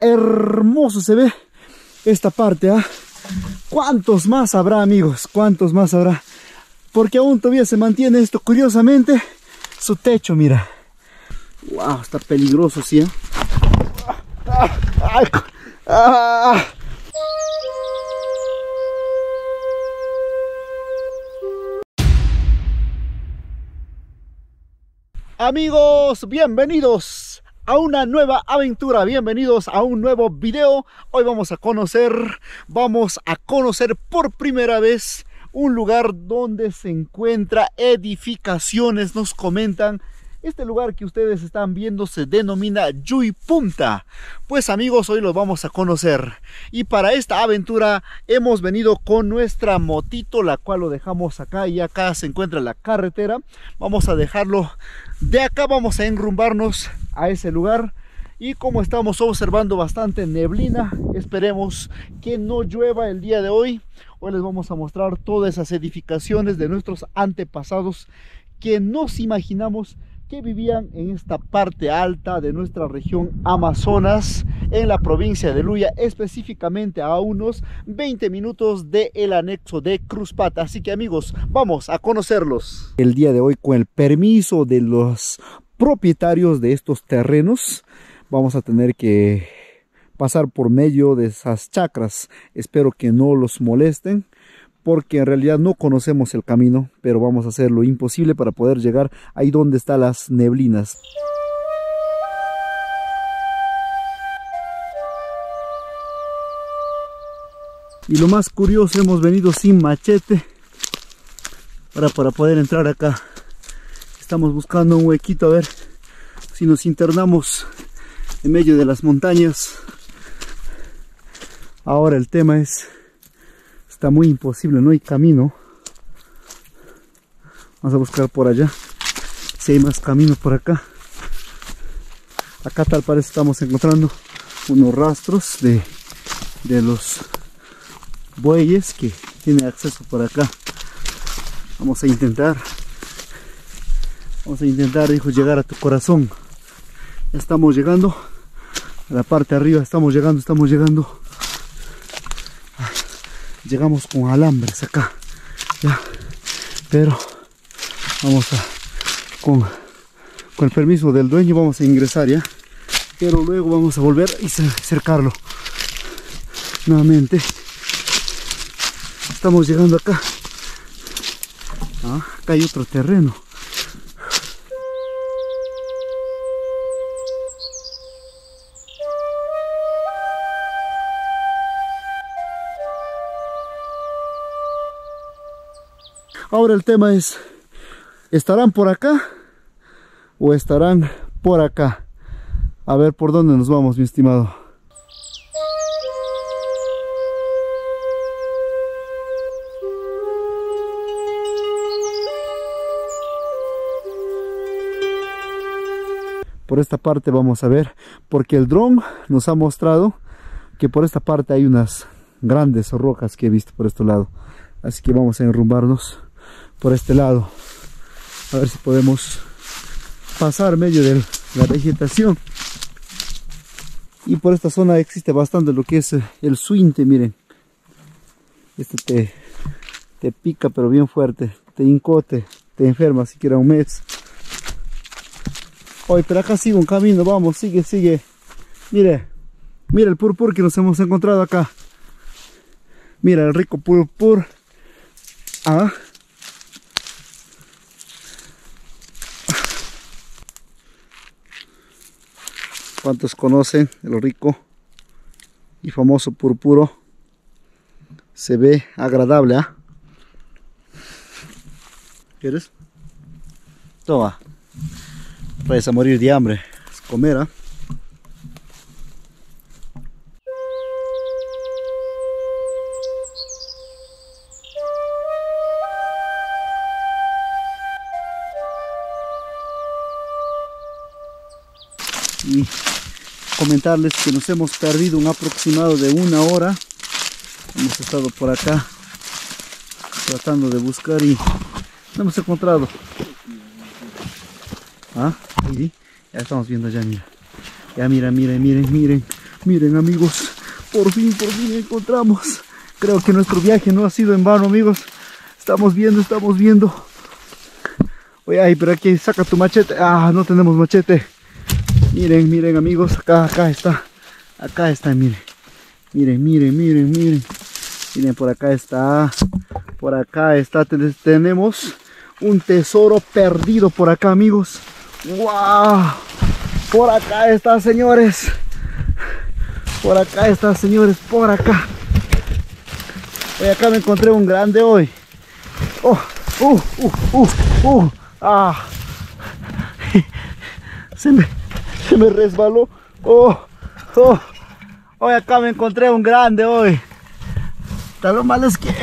hermoso se ve esta parte, ¿ah? ¿Cuántos más habrá, amigos? ¿Cuántos más habrá? Porque aún todavía se mantiene esto, curiosamente, su techo, mira. Wow, está peligroso, ¿sí? Eh? Amigos, bienvenidos a una nueva aventura, bienvenidos a un nuevo video. Hoy vamos a conocer, vamos a conocer por primera vez un lugar donde se encuentra edificaciones, nos comentan este lugar que ustedes están viendo se denomina Yui Punta. Pues amigos, hoy los vamos a conocer. Y para esta aventura hemos venido con nuestra motito, la cual lo dejamos acá y acá se encuentra la carretera. Vamos a dejarlo de acá, vamos a enrumbarnos a ese lugar. Y como estamos observando bastante neblina, esperemos que no llueva el día de hoy. Hoy les vamos a mostrar todas esas edificaciones de nuestros antepasados que nos imaginamos que vivían en esta parte alta de nuestra región Amazonas, en la provincia de Luya, específicamente a unos 20 minutos del el anexo de Cruzpata. Así que amigos, vamos a conocerlos. El día de hoy, con el permiso de los propietarios de estos terrenos, vamos a tener que pasar por medio de esas chacras. Espero que no los molesten porque en realidad no conocemos el camino, pero vamos a hacer lo imposible para poder llegar ahí donde están las neblinas. Y lo más curioso, hemos venido sin machete para, para poder entrar acá. Estamos buscando un huequito a ver si nos internamos en medio de las montañas. Ahora el tema es está muy imposible, no hay camino. Vamos a buscar por allá si hay más camino por acá. Acá tal parece estamos encontrando unos rastros de, de los bueyes que tienen acceso por acá. Vamos a intentar, vamos a intentar, hijo, llegar a tu corazón. Ya estamos llegando. A la parte de arriba, estamos llegando, estamos llegando. Llegamos con alambres acá. Ya. Pero vamos a con, con el permiso del dueño vamos a ingresar ya. Pero luego vamos a volver y cercarlo nuevamente. Estamos llegando acá. Ah, acá hay otro terreno Ahora el tema es, ¿estarán por acá o estarán por acá? A ver por dónde nos vamos, mi estimado. Por esta parte vamos a ver, porque el dron nos ha mostrado que por esta parte hay unas grandes rocas que he visto por este lado. Así que vamos a enrumbarnos por este lado. A ver si podemos pasar medio de la vegetación. Y por esta zona existe bastante lo que es eh, el suinte miren. Este te, te pica pero bien fuerte. Te incote, te enferma siquiera un mes. Hoy pero acá sigue un camino vamos sigue sigue. Mire mira el purpur que nos hemos encontrado acá. Mira el rico purpur. Ah ¿Cuántos conocen el rico y famoso purpuro? Se ve agradable, ¿ah? ¿Quieres? Toma. Puedes a morir de hambre. Comer, ¿ah? Comentarles que nos hemos perdido un aproximado de una hora hemos estado por acá tratando de buscar y no hemos encontrado ah, ya estamos viendo ya mira ya mira miren miren miren Miren amigos, por fin, por fin encontramos. Creo que nuestro viaje no ha sido en vano amigos. Estamos viendo, estamos viendo. Oye, ay, pero aquí saca tu machete. Ah, no tenemos machete. Miren, miren amigos, acá, acá está. Acá está, miren. Miren, miren, miren, miren. Miren, por acá está. Por acá está. Tenemos un tesoro perdido por acá, amigos. ¡Wow! Por acá está, señores. Por acá está, señores. Por acá. Hoy acá me encontré un grande hoy. Oh, uh, uh, uh, uh. Ah. se me resbaló. Oh, oh. Hoy acá me encontré un grande hoy. Tal lo malo es que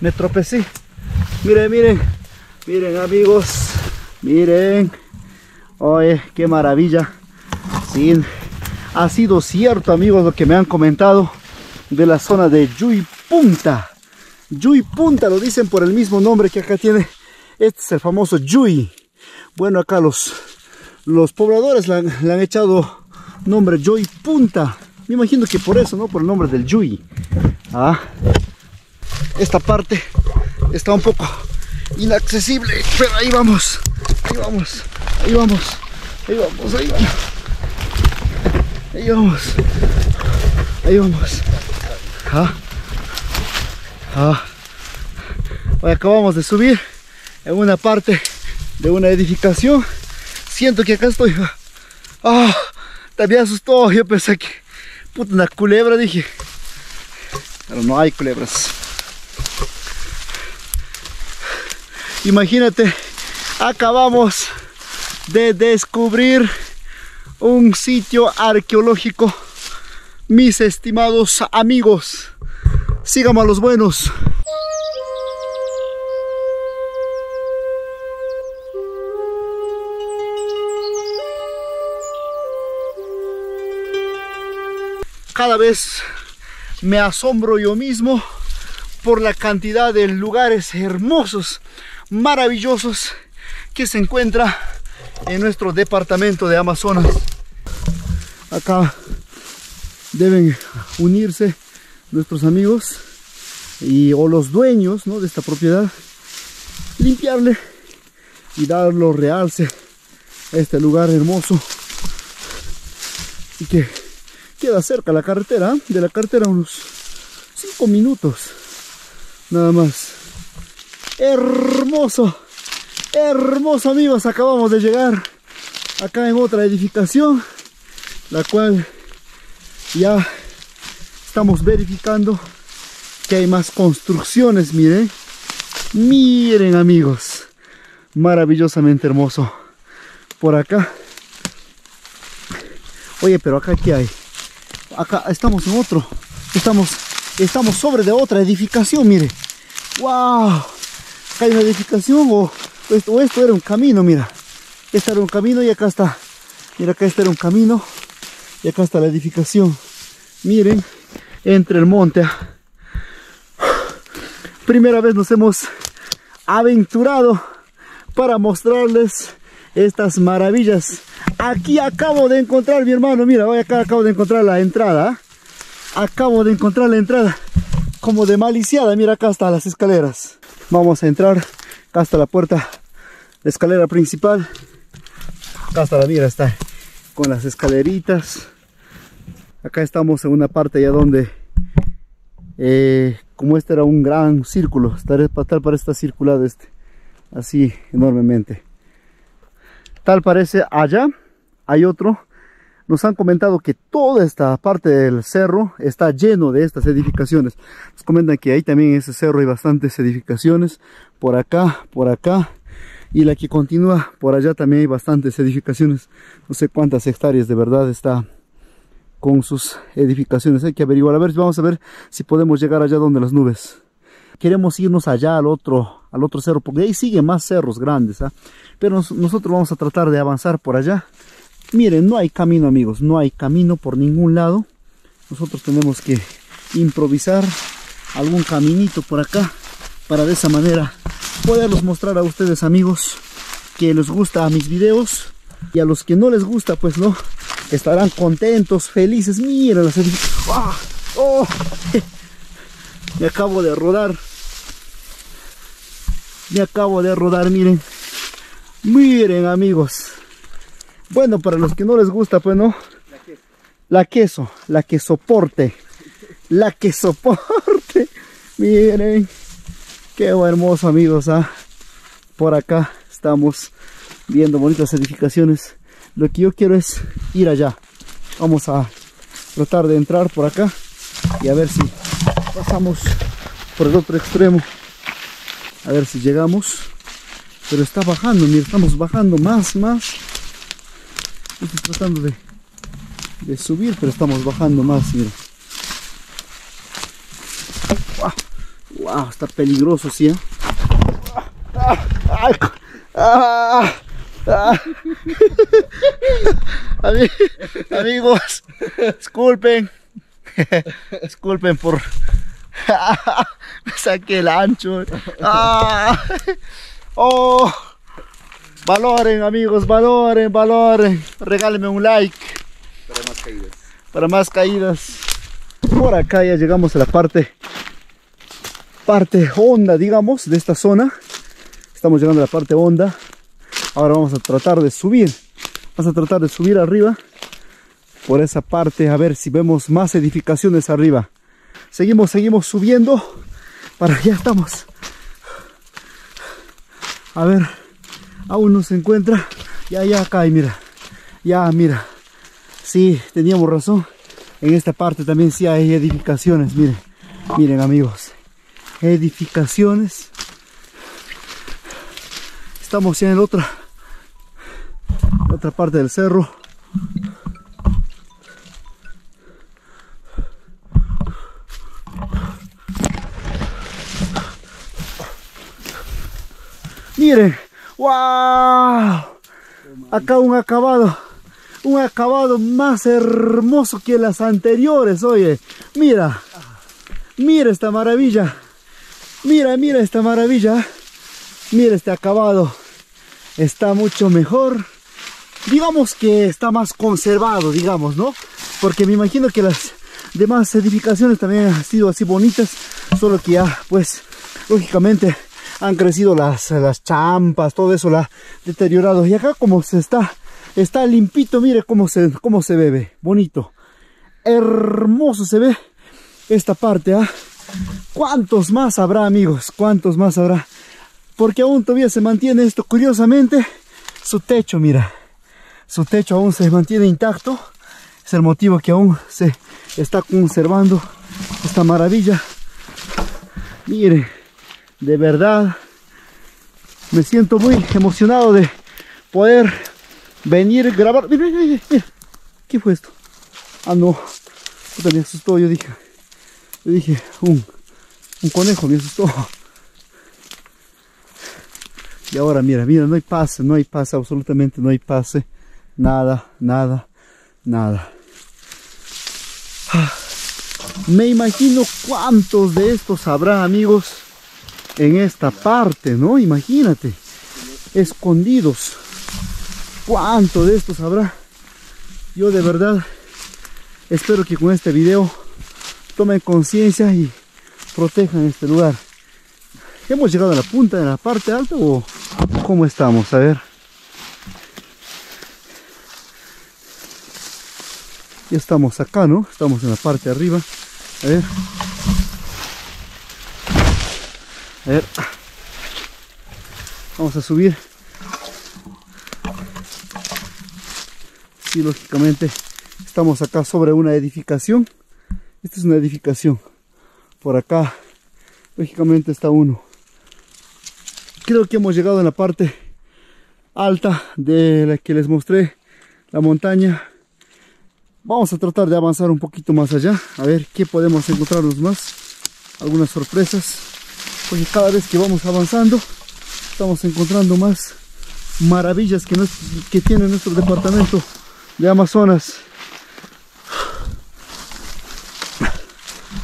me tropecé. Miren, miren. Miren amigos. Miren. Oye, qué maravilla. Sí, ha sido cierto amigos lo que me han comentado de la zona de Yui Punta. Yui Punta lo dicen por el mismo nombre que acá tiene. Este es el famoso Yui. Bueno, acá los, los pobladores le han, echado nombre Yui Punta. Me imagino que por eso, ¿no? Por el nombre del Yui. Ah, esta parte está un poco inaccesible, pero ahí vamos, ahí vamos, ahí vamos, ahí vamos, ahí vamos. Ahí vamos. Ahí vamos. Ah. Ah. Acabamos de subir en una parte de una edificación. Siento que acá estoy. Ah, también asustó. Yo pensé que puta una culebra dije. Pero no hay culebras. Imagínate, acabamos de descubrir un sitio arqueológico. Mis estimados amigos, sigamos a los buenos. Cada vez me asombro yo mismo por la cantidad de lugares hermosos, maravillosos que se encuentra en nuestro departamento de Amazonas. Acá deben unirse nuestros amigos y, o los dueños de esta propiedad, limpiarle y darlo realce a este lugar hermoso y que queda cerca la carretera, de la carretera unos 5 minutos. Nada más. Hermoso hermoso amigos acabamos de llegar acá en otra edificación la cual ya estamos verificando que hay más construcciones miren. Miren amigos maravillosamente hermoso por acá. Oye pero acá qué hay acá estamos en otro estamos estamos sobre de otra edificación mire wow acá hay una edificación o esto, esto era un camino, mira. Este era un camino y acá está. Mira, acá este era un camino. Y acá está la edificación. Miren, entre el monte. Primera vez nos hemos aventurado para mostrarles estas maravillas. Aquí acabo de encontrar, mi hermano, mira, hoy acá acabo de encontrar la entrada. Acabo de encontrar la entrada como de maliciada. Mira, acá están las escaleras. Vamos a entrar. Acá está la puerta la escalera principal acá está la mira está con las escaleritas acá estamos en una parte ya donde eh, como este era un gran círculo tal para estar circulado este así enormemente tal parece allá hay otro. Nos han comentado que toda esta parte del cerro está lleno de estas edificaciones. Nos comentan que ahí también en ese cerro hay bastantes edificaciones. Por acá, por acá. Y la que continúa por allá también hay bastantes edificaciones. No sé cuántas hectáreas de verdad está con sus edificaciones. Hay que averiguar. A ver vamos a ver si podemos llegar allá donde las nubes. Queremos irnos allá al otro al otro cerro porque ahí siguen más cerros grandes ¿ah? pero nosotros vamos a tratar de avanzar por allá miren no hay camino amigos no hay camino por ningún lado nosotros tenemos que improvisar algún caminito por acá para de esa manera poderlos mostrar a ustedes amigos que les gusta a mis videos y a los que no les gusta pues no estarán contentos, felices. Miren las ¡Ah! ¡Oh! Me acabo de rodar. Me acabo de rodar, miren. Miren, amigos. Bueno, para los que no les gusta, pues no. La queso, la que soporte. La que soporte. Miren. Qué hermoso, amigos. ¿ah? Por acá estamos viendo bonitas edificaciones. Lo que yo quiero es ir allá. Vamos a tratar de entrar por acá y a ver si pasamos por el otro extremo. A ver si llegamos. Pero está bajando, mira, estamos bajando más, más. Estoy tratando de, de subir, pero estamos bajando más, mira. Wow, está peligroso, ¿sí? Eh? Ah, amigos, disculpen. disculpen por... Me saqué el ancho. Ah, oh, valoren, amigos, valoren, valoren. Regálenme un like. Para más caídas. Para más caídas. Por acá ya llegamos a la parte parte honda, digamos, de esta zona. Estamos llegando a la parte honda. Ahora vamos a tratar de subir. Vamos a tratar de subir arriba. Por esa parte, a ver si vemos más edificaciones arriba. Seguimos, seguimos subiendo. Para allá estamos. A ver, aún no se encuentra. Ya, ya cae, mira. Ya, mira. Sí, teníamos razón. En esta parte también sí hay edificaciones, miren. Miren, amigos. Edificaciones. Estamos ya en otra otra parte del cerro. Miren, wow, acá un acabado, un acabado más hermoso que las anteriores, oye, mira, mira esta maravilla, mira, mira esta maravilla, mira este acabado, está mucho mejor, digamos que está más conservado, digamos, ¿no? Porque me imagino que las demás edificaciones también han sido así bonitas, solo que ya, pues, lógicamente han crecido las, las champas, todo eso la ha deteriorado. Y acá como se está, está limpito, mire cómo se, cómo se ve, bonito. Hermoso se ve esta parte, ¿ah? ¿Cuántos más habrá, amigos? ¿Cuántos más habrá? Porque aún todavía se mantiene esto, curiosamente, su techo, mira su techo aún se mantiene intacto es el motivo que aún se está conservando esta maravilla mire de verdad me siento muy emocionado de poder venir grabar. Mira, mira, mira. ¿qué fue esto? ah no. Me asustó yo dije. Yo dije un, un conejo me asustó. Y ahora mira, mira, no hay pase, no hay pase, absolutamente no hay pase. Nada, nada, nada. Me imagino cuántos de estos habrá, amigos, en esta parte, ¿no? Imagínate, escondidos. ¿Cuántos de estos habrá? Yo de verdad espero que con este video tomen conciencia y protejan este lugar. ¿Hemos llegado a la punta de la parte alta o cómo estamos? A ver. Ya estamos acá, ¿no? Estamos en la parte de arriba. A ver. Vamos a subir. Sí, lógicamente estamos acá sobre una edificación. Esta es una edificación. Por acá, lógicamente está uno. Creo que hemos llegado en la parte alta de la que les mostré la montaña Vamos a tratar de avanzar un poquito más allá, a ver qué podemos encontrarnos más, algunas sorpresas, porque cada vez que vamos avanzando, estamos encontrando más maravillas que, que tiene nuestro departamento de Amazonas.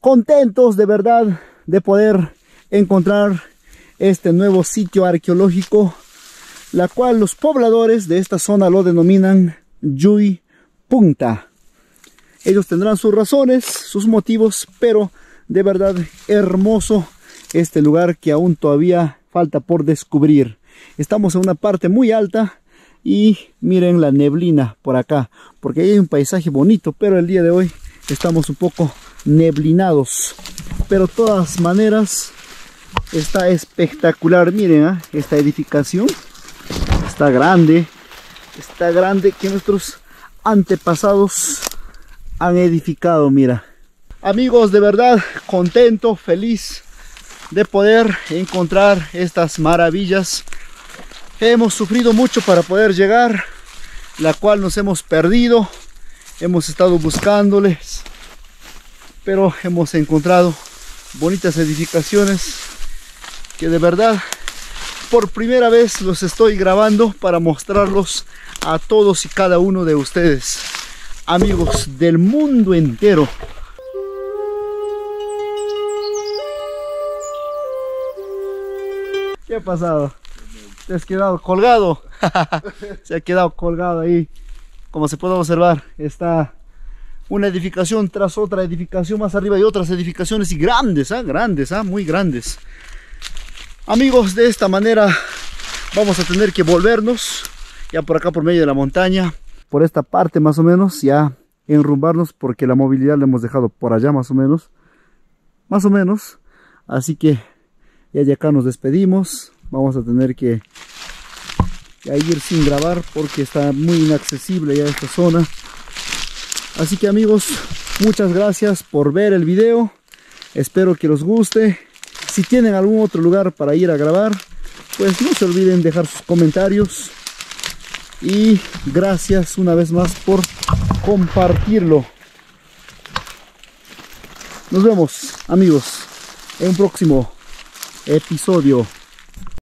Contentos de verdad de poder encontrar este nuevo sitio arqueológico, la cual los pobladores de esta zona lo denominan Yui punta. Ellos tendrán sus razones, sus motivos, pero de verdad hermoso este lugar que aún todavía falta por descubrir. Estamos en una parte muy alta y miren la neblina por acá, porque hay un paisaje bonito, pero el día de hoy estamos un poco neblinados. Pero de todas maneras está espectacular, miren ¿ah? esta edificación está grande, está grande que nuestros antepasados han edificado, mira. Amigos, de verdad contento, feliz de poder encontrar estas maravillas. Hemos sufrido mucho para poder llegar, la cual nos hemos perdido. Hemos estado buscándoles, pero hemos encontrado bonitas edificaciones que de verdad por primera vez los estoy grabando para mostrarlos a todos y cada uno de ustedes, amigos del mundo entero. ¿Qué ha pasado? Te has quedado colgado. se ha quedado colgado ahí. Como se puede observar, está una edificación tras otra edificación más arriba y otras edificaciones y grandes, ¿ah? grandes, ¿ah? muy grandes. Amigos, de esta manera vamos a tener que volvernos ya por acá por medio de la montaña, por esta parte más o menos, ya enrumbarnos porque la movilidad la hemos dejado por allá más o menos, más o menos. Así que ya de acá nos despedimos, vamos a tener que ir sin grabar porque está muy inaccesible ya esta zona. Así que amigos, muchas gracias por ver el video, espero que os guste si tienen algún otro lugar para ir a grabar, pues no se olviden dejar sus comentarios. Y gracias una vez más por compartirlo. Nos vemos amigos en un próximo episodio.